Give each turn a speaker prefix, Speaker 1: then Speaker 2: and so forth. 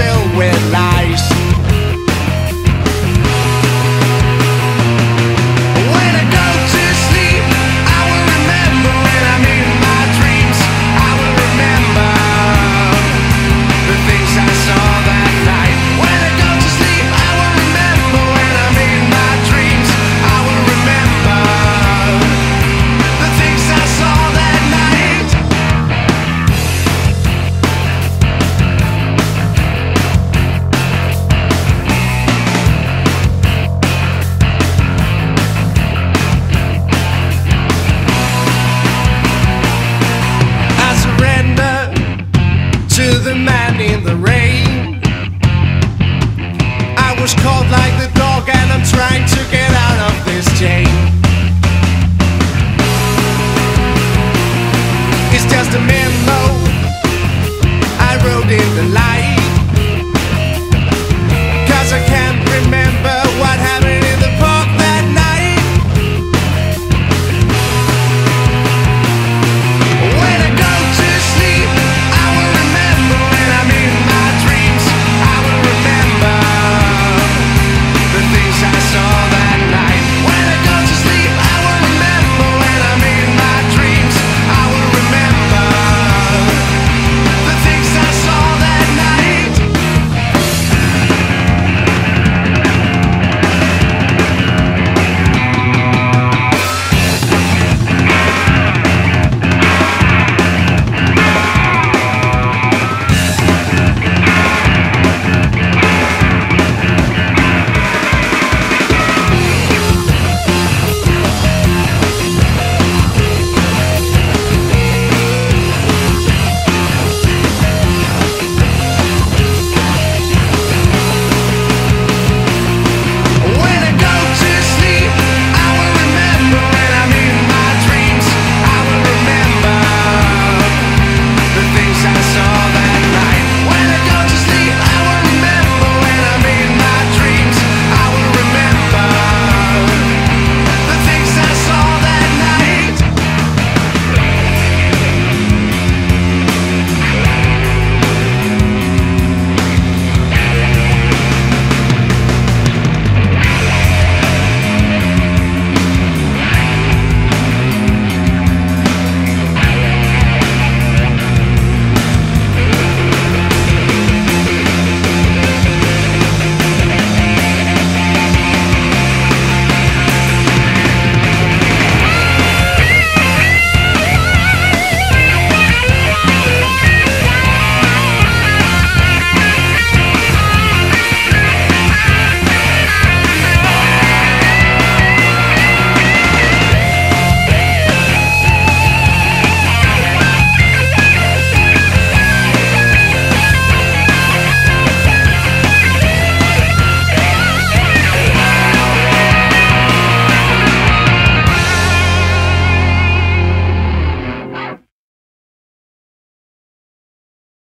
Speaker 1: so will I. to the man in the rain. I was caught like the dog and I'm trying to get out of this chain. It's just a memo I wrote in the light.